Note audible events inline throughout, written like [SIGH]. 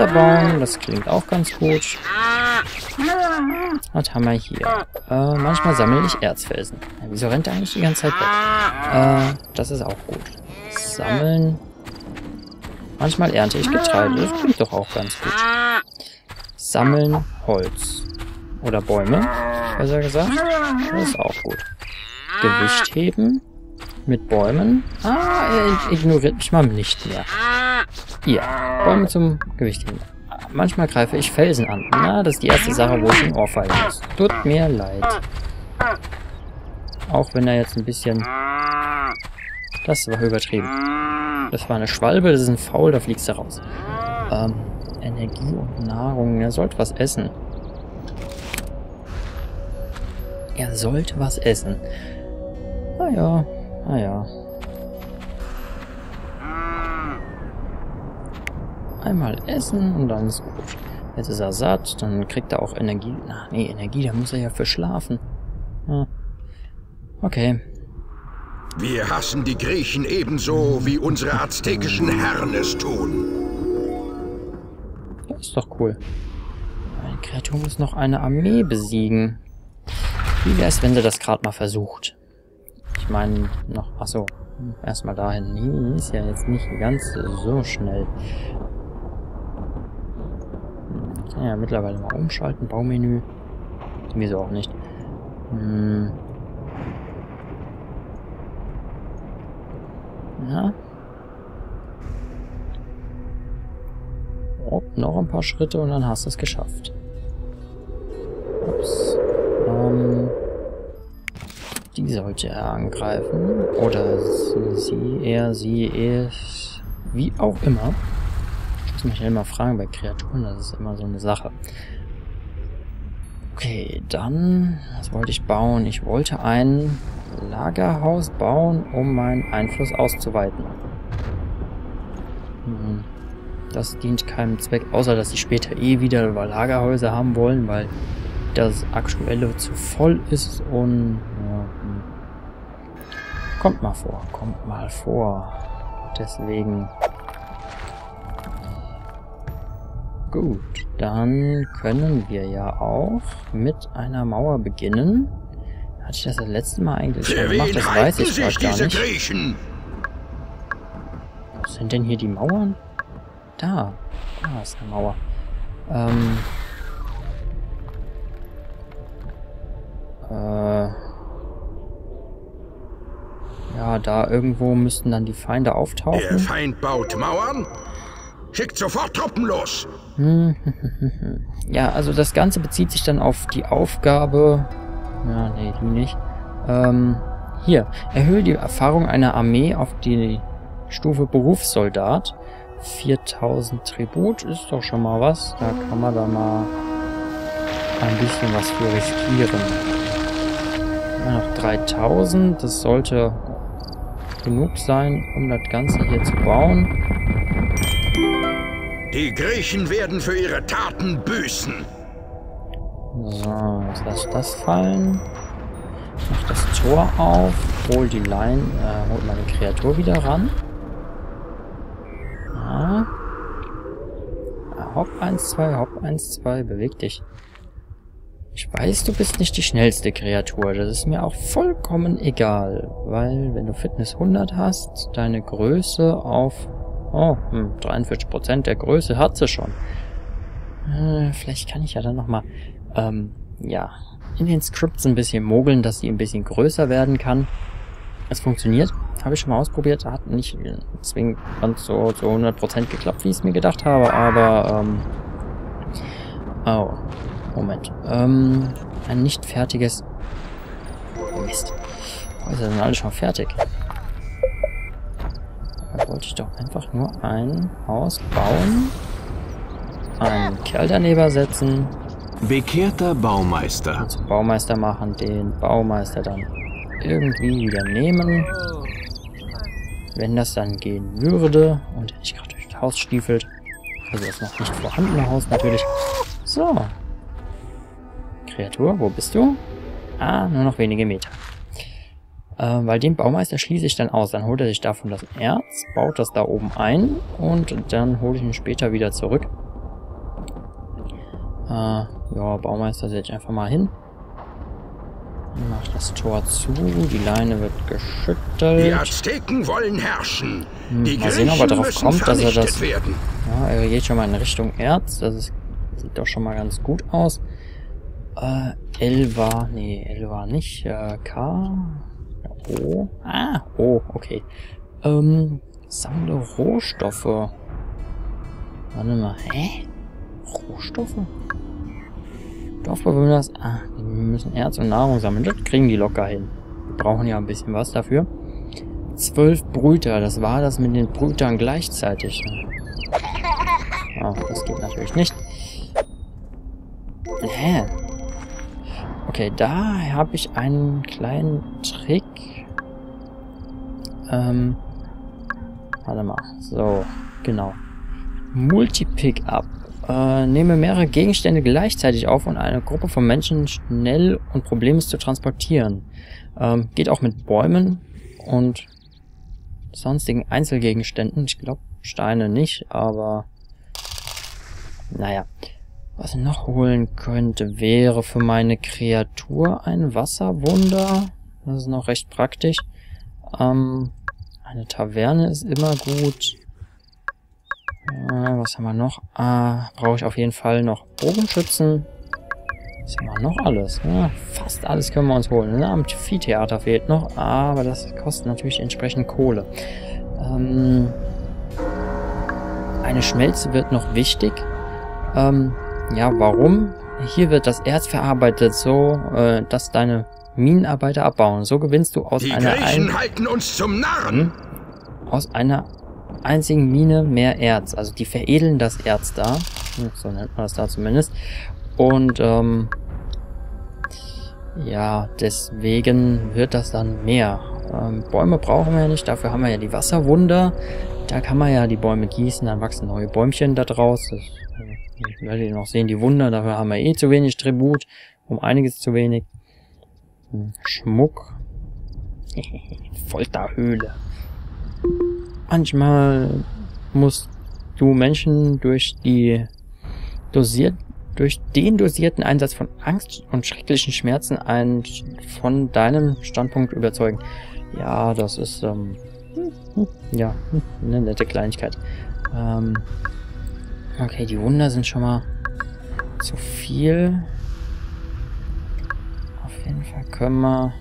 Häuser bauen. Das klingt auch ganz gut. Was haben wir hier? Äh, manchmal sammle ich Erzfelsen. Ja, wieso rennt er eigentlich die ganze Zeit weg? Äh, das ist auch gut. Sammeln. Manchmal ernte ich Getreide. Das klingt doch auch ganz gut. Sammeln Holz. Oder Bäume, besser gesagt. Das ist auch gut. Gewicht heben. Mit Bäumen. Ah, er ignoriert mich mal nicht mehr. Hier, Bäume zum Gewicht heben. Manchmal greife ich Felsen an. Na, das ist die erste Sache, wo ich ein Ohr fallen muss. Tut mir leid. Auch wenn er jetzt ein bisschen... Das war übertrieben. Das war eine Schwalbe, das ist ein Faul, da fliegst du raus. Ähm, Energie und Nahrung. Er sollte was essen. Er sollte was essen. Ah ja, Einmal essen und dann ist gut. Jetzt ist er satt, dann kriegt er auch Energie. Ach nee, Energie, da muss er ja für schlafen. Ja. Okay. Wir hassen die Griechen ebenso, wie unsere aztekischen Herren es tun. Das ist doch cool. Eine Kreatur muss noch eine Armee besiegen. Wie wäre es, wenn sie das gerade mal versucht? Ich meine, noch... Achso, erstmal dahin. Nee, ist ja jetzt nicht ganz so schnell. Kann ja mittlerweile mal umschalten. Baumenü. Wieso auch nicht. Hm. Ja. Oh, noch ein paar Schritte und dann hast du es geschafft. Ups. Ähm, die sollte er angreifen. Oder sie, er, sie, es, wie auch immer. Muss mich ja immer fragen bei Kreaturen, das ist immer so eine Sache. Okay, dann, was wollte ich bauen? Ich wollte ein Lagerhaus bauen, um meinen Einfluss auszuweiten. Hm, das dient keinem Zweck, außer dass sie später eh wieder Lagerhäuser haben wollen, weil das aktuelle zu voll ist und ja, hm. kommt mal vor, kommt mal vor. Deswegen gut, dann können wir ja auch mit einer Mauer beginnen. Hatte ich das das letzte Mal eigentlich schon gemacht? Das weiß ich gerade gar nicht. Griechen? Wo sind denn hier die Mauern? Da. Da ist eine Mauer. Ähm, Äh, ja, da irgendwo müssten dann die Feinde auftauchen. Der Feind baut Mauern? Schickt sofort Truppen los! [LAUGHS] ja, also das Ganze bezieht sich dann auf die Aufgabe... Ja, nee, die nicht. Ähm, hier. Erhöhe die Erfahrung einer Armee auf die Stufe Berufssoldat. 4000 Tribut ist doch schon mal was. Da kann man da mal ein bisschen was für riskieren noch 3000. Das sollte genug sein, um das Ganze hier zu bauen. Die Griechen werden für ihre Taten büßen. So, jetzt lass das fallen. Mach das Tor auf. Hol die Line, äh, hol meine Kreatur wieder ran. Ah. Hopp 1, 2, Hopp 1, 2, beweg dich. Ich weiß, du bist nicht die schnellste Kreatur. Das ist mir auch vollkommen egal. Weil, wenn du Fitness 100 hast, deine Größe auf... Oh, hm, 43% der Größe hat sie schon. Äh, vielleicht kann ich ja dann nochmal... Ähm, ja, in den Scripts ein bisschen mogeln, dass sie ein bisschen größer werden kann. Es funktioniert. Habe ich schon mal ausprobiert. Hat nicht zwingend so zu 100% geklappt, wie ich es mir gedacht habe, aber... Ähm, oh, Moment. Ähm, ein nicht fertiges... Mist. Häuser sind alle schon fertig. Da wollte ich doch einfach nur ein Haus bauen. Einen Kerl daneben setzen. Bekehrter Baumeister. Zum Baumeister machen, den Baumeister dann irgendwie wieder nehmen. Wenn das dann gehen würde und er nicht gerade durch das Haus stiefelt. Also das noch nicht vorhandene Haus natürlich. So, Kreatur, wo bist du? Ah, nur noch wenige Meter. Äh, weil den Baumeister schließe ich dann aus. Dann holt er sich davon das Erz, baut das da oben ein und dann hole ich ihn später wieder zurück. Äh, ja, Baumeister setze ich einfach mal hin. Mach das Tor zu, die Leine wird Die geschüttelt. Azteken wollen herrschen. Hm, Die mal sehen, ob er darauf kommt, dass er das- werden. Ja, er geht schon mal in Richtung Erz. Das ist, sieht doch schon mal ganz gut aus. Äh, L war, nee, L war nicht, äh, K, O, ah, O, okay. Ähm, sammle Rohstoffe. Warte mal, hä? Rohstoffe? Dorfbewohner, ah, die müssen Erz und Nahrung sammeln. Das kriegen die locker hin. Wir brauchen ja ein bisschen was dafür. Zwölf Brüter, das war das mit den Brütern gleichzeitig. Ah, das geht natürlich nicht. Hä? Okay, da habe ich einen kleinen. Ähm, warte mal. So, genau. Multi-Pickup. Äh, nehme mehrere Gegenstände gleichzeitig auf und eine Gruppe von Menschen schnell und problemlos zu transportieren. Ähm, geht auch mit Bäumen und sonstigen Einzelgegenständen. Ich glaube Steine nicht, aber naja. Was ich noch holen könnte, wäre für meine Kreatur ein Wasserwunder. Das ist noch recht praktisch. Ähm, eine Taverne ist immer gut. Äh, was haben wir noch? Ah, brauche ich auf jeden Fall noch Bogenschützen. Was haben wir noch alles? Ja, fast alles können wir uns holen. Ne? Amphitheater fehlt noch, aber das kostet natürlich entsprechend Kohle. Ähm, eine Schmelze wird noch wichtig. Ähm, ja, warum? Hier wird das Erz verarbeitet, so äh, dass deine Minenarbeiter abbauen. So gewinnst du aus Die einer Griechen halten uns zum Narren. aus einer einzigen Mine mehr Erz. Also die veredeln das Erz da. Hm, So nennt man das da zumindest. Und ähm, ja, deswegen wird das dann mehr. Ähm, Bäume brauchen wir ja nicht, dafür haben wir ja die Wasserwunder. Da kann man ja die Bäume gießen, dann wachsen neue Bäumchen da draus. Das äh, werdet ihr noch sehen, die Wunder, dafür haben wir eh zu wenig Tribut. Um einiges zu wenig. Hm, Schmuck. Folterhöhle. Manchmal musst du Menschen durch die dosiert, durch den dosierten Einsatz von Angst und schrecklichen Schmerzen ein, von deinem Standpunkt überzeugen. Ja, das ist, ähm, hm, ja, eine nette Kleinigkeit. Ähm, okay, die Wunder sind schon mal zu viel. Jeden Fall können wir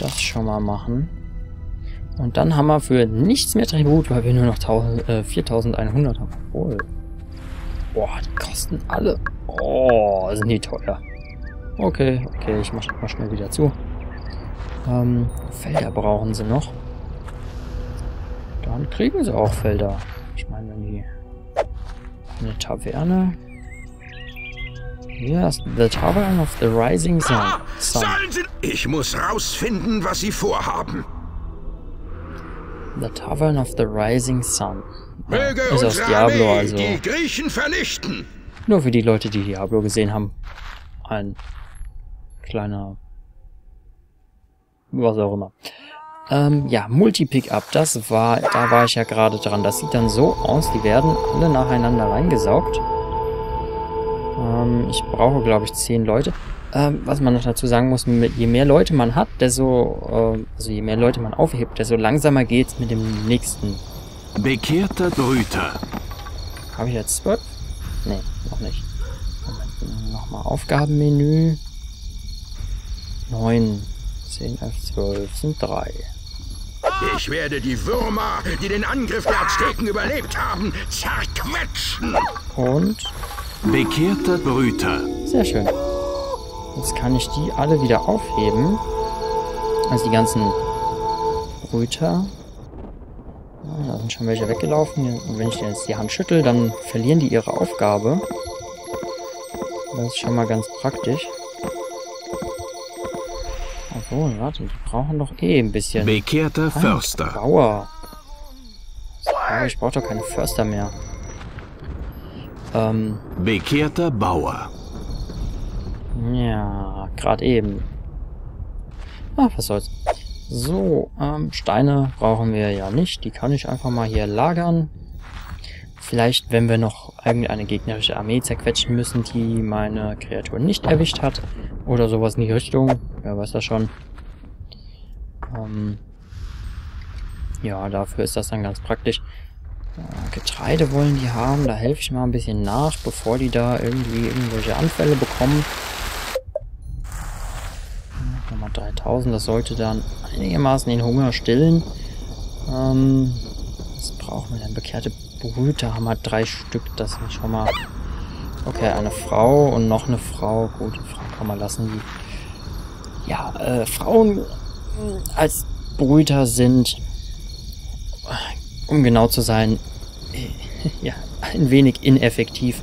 das schon mal machen. Und dann haben wir für nichts mehr Tribut, weil wir nur noch 1000, äh, 4100 haben. Obwohl. Boah, die kosten alle. Oh, sind die teuer. Okay, okay, ich mach mal schnell wieder zu. Ähm, Felder brauchen sie noch. Dann kriegen sie auch Felder. Ich meine, wenn die... Eine Taverne... Yes, the Tavern of the Rising Sun. Ah, Sun. Ich muss rausfinden, was sie vorhaben. The Tavern of the Rising Sun. Ja, ist aus Diablo, also die Griechen vernichten. nur für die Leute, die Diablo gesehen haben. Ein kleiner... Was auch immer. Ähm, ja, Multi-Pickup, das war, da war ich ja gerade dran. Das sieht dann so aus, die werden alle nacheinander reingesaugt. Ähm, ich brauche, glaube ich, zehn Leute. Ähm, was man noch dazu sagen muss, je mehr Leute man hat, desto, äh, also je mehr Leute man aufhebt, desto langsamer geht's mit dem nächsten Bekehrter Brüter. Habe ich jetzt zwölf? Nee, noch nicht. Moment, nochmal Aufgabenmenü. 9, 10, 11, 12 sind drei. Ich werde die Würmer, die den Angriff der Azteken überlebt haben, zerquetschen. Und, Bekehrter Brüter. sehr schön. Jetzt kann ich die alle wieder aufheben. Also die ganzen Brüter. Ah, Da sind schon welche weggelaufen. Und wenn ich jetzt die Hand schüttel, dann verlieren die ihre Aufgabe. Das ist schon mal ganz praktisch. Obwohl, warte, die brauchen doch eh ein bisschen. Bekehrter Förster. Bauer. Ich brauche doch keine Förster mehr. Ähm, Bekehrter Bauer. ja, gerade eben. Ach, was soll's. So, ähm, Steine brauchen wir ja nicht. Die kann ich einfach mal hier lagern. Vielleicht, wenn wir noch irgendeine gegnerische Armee zerquetschen müssen, die meine Kreatur nicht erwischt hat. Oder sowas in die Richtung. Wer weiß das schon. Ähm ja, dafür ist das dann ganz praktisch. Getreide wollen die haben. Da helfe ich mal ein bisschen nach, bevor die da irgendwie irgendwelche Anfälle bekommen. Nochmal 3000. Das sollte dann einigermaßen den Hunger stillen. Ähm, was brauchen wir denn? Bekehrte Brüter haben wir drei Stück. Das sind schon mal... Okay, eine Frau und noch eine Frau. Gut, die Frau kann man lassen. Die ja, äh, Frauen als Brüter sind, um genau zu sein, [LAUGHS] ja, ein wenig ineffektiv.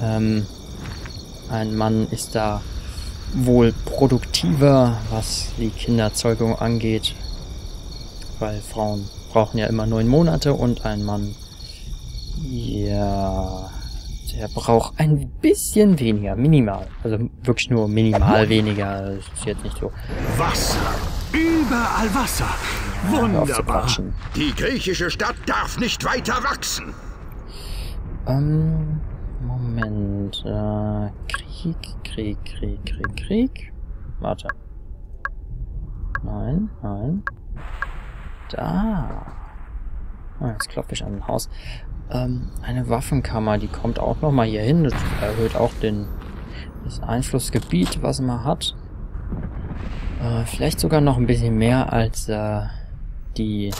Ähm, ein Mann ist da wohl produktiver, was die Kinderzeugung angeht, weil Frauen brauchen ja immer neun Monate und ein Mann, ja, der braucht ein bisschen weniger, minimal. Also wirklich nur minimal weniger. Das ist jetzt nicht so. Wasser. Überall Wasser. Wunderbar. Die griechische Stadt darf nicht weiter wachsen. Ähm, Moment. Äh, Krieg, Krieg, Krieg, Krieg, Krieg. Warte. Nein, nein. Da. Ah, jetzt klopfe ich an ein Haus. Ähm, eine Waffenkammer, die kommt auch nochmal hier hin. Das erhöht auch den, das Einflussgebiet, was man hat. Äh, vielleicht sogar noch ein bisschen mehr als äh, die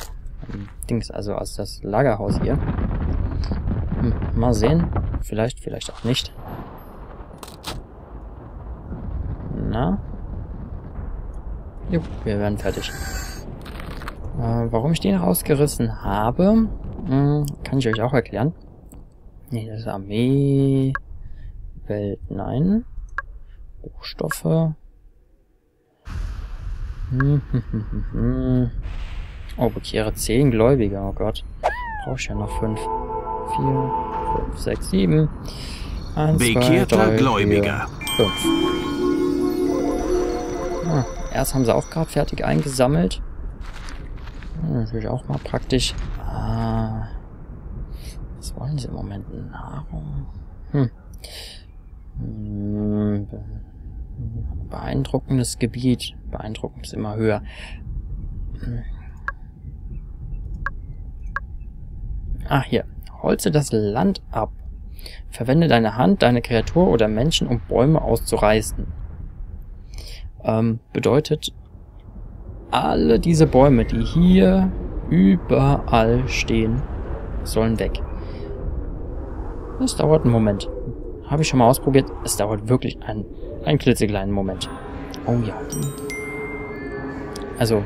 ähm, Dings, also als das Lagerhaus hier. Hm, mal sehen. Vielleicht, vielleicht auch nicht. Na? Jo, wir werden fertig. Äh, warum ich den rausgerissen habe, hm, kann ich euch auch erklären. Nee, das ist Armee. Welt, nein. Rohstoffe. Hm, hm, hm, hm, hm. Oh, bekehre 10 Gläubiger, oh Gott. Brauche ich ja noch 5. 4, 5, 6, 7. 1, Bekehrter 2, 3, Gläubiger. 4, 5. Ah, erst haben sie auch gerade fertig eingesammelt. Ja, natürlich auch mal praktisch. Ah, was wollen sie im Moment? Nahrung? Hm. Hm, Beeindruckendes Gebiet. Beeindruckend ist immer höher. Hm. Ah, hier. Holze das Land ab. Verwende deine Hand, deine Kreatur oder Menschen, um Bäume auszureißen. Ähm, bedeutet, alle diese Bäume, die hier überall stehen, sollen weg. Das dauert einen Moment. Habe ich schon mal ausprobiert. Es dauert wirklich einen, einen klitzekleinen Moment. Oh ja. Also,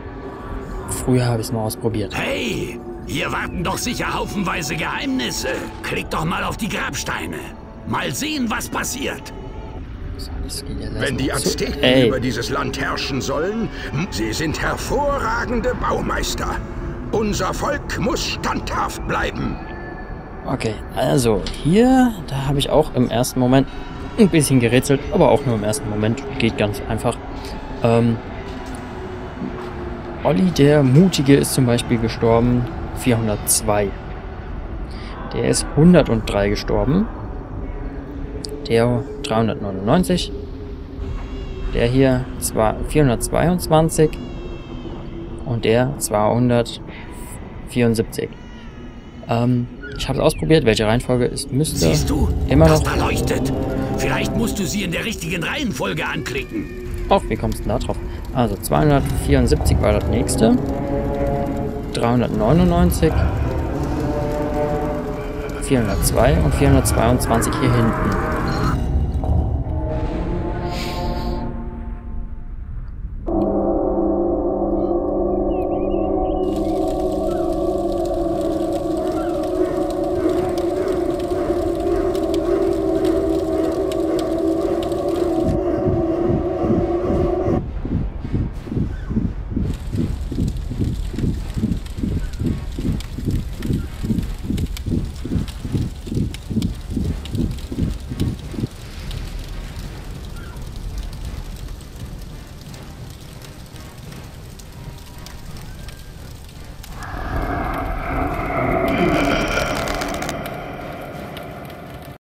früher habe ich es mal ausprobiert. Hey, hier warten doch sicher haufenweise Geheimnisse. Klick doch mal auf die Grabsteine. Mal sehen, was passiert. Wenn die Azteken Ey. über dieses Land herrschen sollen, sie sind hervorragende Baumeister. Unser Volk muss standhaft bleiben. Okay, also hier, da habe ich auch im ersten Moment ein bisschen gerätselt, aber auch nur im ersten Moment. Geht ganz einfach. Ähm, Olli der Mutige ist zum Beispiel gestorben, 402. Der ist 103 gestorben. Der 399. Der hier 422. Und der 274. Ähm, ich habe es ausprobiert, welche Reihenfolge es müsste. Siehst du, immer noch. Da leuchtet. Vielleicht musst du sie in der richtigen Reihenfolge anklicken. Ach, wie kommst du denn da drauf? Also 274 war das nächste. 399. 402 und 422 hier hinten.